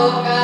boca